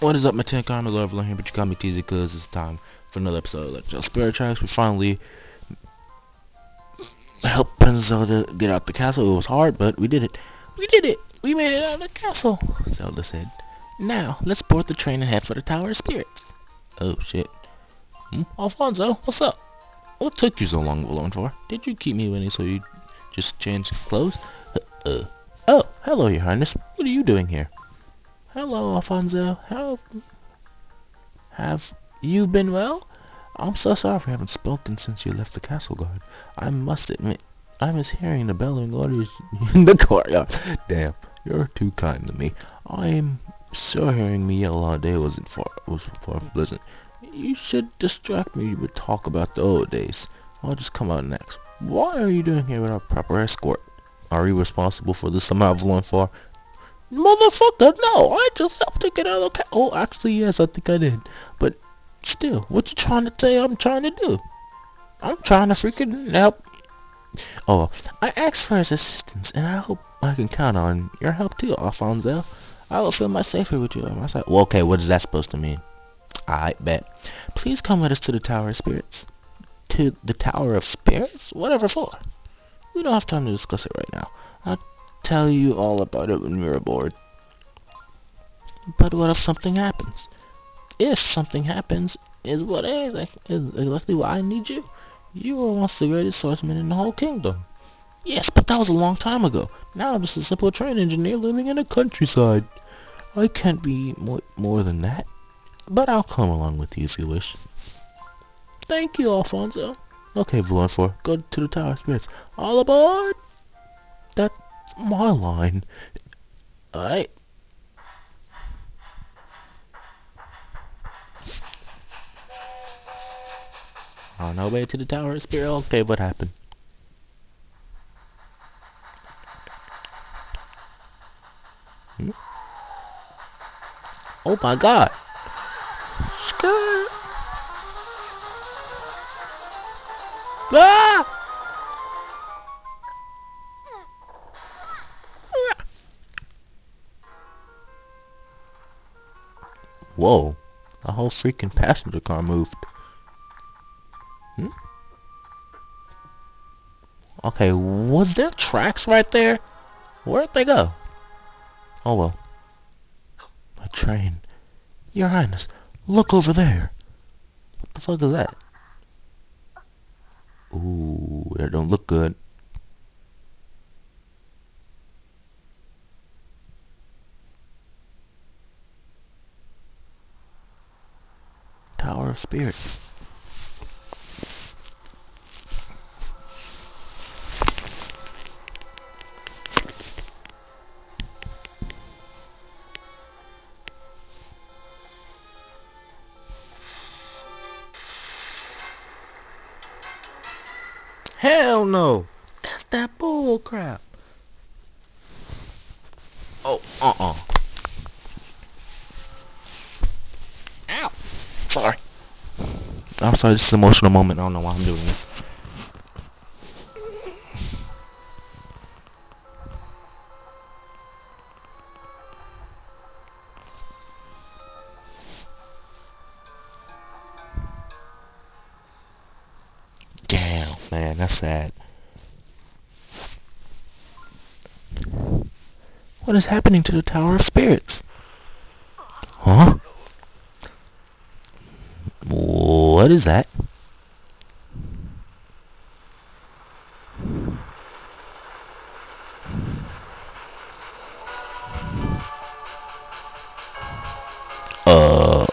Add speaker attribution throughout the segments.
Speaker 1: What is up, my tank? I'm Level here, but you got me teasing because it's time for another episode of of Spirit Tracks. We finally helped Princess get out the castle. It was hard, but we did it. We did it! We made it out of the castle, Zelda said. Now, let's board the train and head for the Tower of Spirits. Oh, shit. Hmm? Alfonso, what's up? What took you so long alone for? Did you keep me waiting so you just changed clothes? Uh, uh. Oh, hello, your highness. What are you doing here? Hello, Alfonso. How have you been well? I'm so sorry for having spoken since you left the castle guard. I must admit, I was hearing the bellowing orders in the courtyard. Damn, you're too kind to me. I'm sure hearing me yell all day wasn't far was far pleasant. You should distract me with talk about the old days. I'll just come out next. Why are you doing here without proper escort? Are you responsible for the summer Avalon for Motherfucker, no, I just helped to get out of the Oh, actually, yes, I think I did. But still, what you trying to say I'm trying to do? I'm trying to freaking help. Oh, I asked for his assistance, and I hope I can count on your help too, Alfonso. I will feel much safer with you my side. Well, okay, what is that supposed to mean? I bet. Please come with us to the Tower of Spirits. To the Tower of Spirits? Whatever for. We don't have time to discuss it right now. I'll tell you all about it when we're aboard. But what if something happens? If something happens, is what is, is exactly why I need you. You are once the greatest swordsman in the whole kingdom. Yes, but that was a long time ago. Now I'm just a simple train engineer living in the countryside. I can't be more, more than that. But I'll come along with you if you wish. Thank you, Alfonso. Okay, Valoran go to the Tower of Spirits. All aboard! My line. I... On our way to the Tower of Spirit. Okay, what happened? Hmm? Oh my god! Skirt! Ah! Whoa. A whole freaking passenger car moved. Hmm? Okay, was there tracks right there? Where'd they go? Oh well. A train. Your Highness, look over there. What the fuck is that? Ooh, that don't look good. Of Spirits. Hell no! That's that bull crap. Oh, uh-uh. Ow! Sorry. I'm sorry, this is an emotional moment. I don't know why I'm doing this. Damn, man, that's sad. What is happening to the Tower of Spirits? What is that? Uh,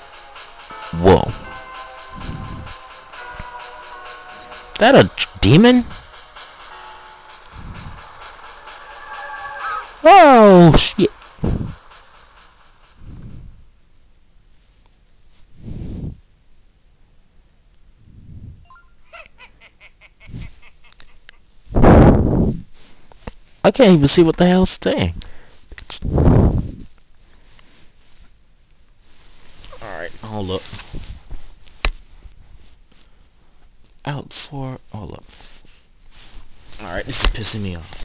Speaker 1: whoa. That a demon? Oh, shit. I can't even see what the hell's saying. Alright, hold up. Out for... Hold up. Alright, this is pissing me off.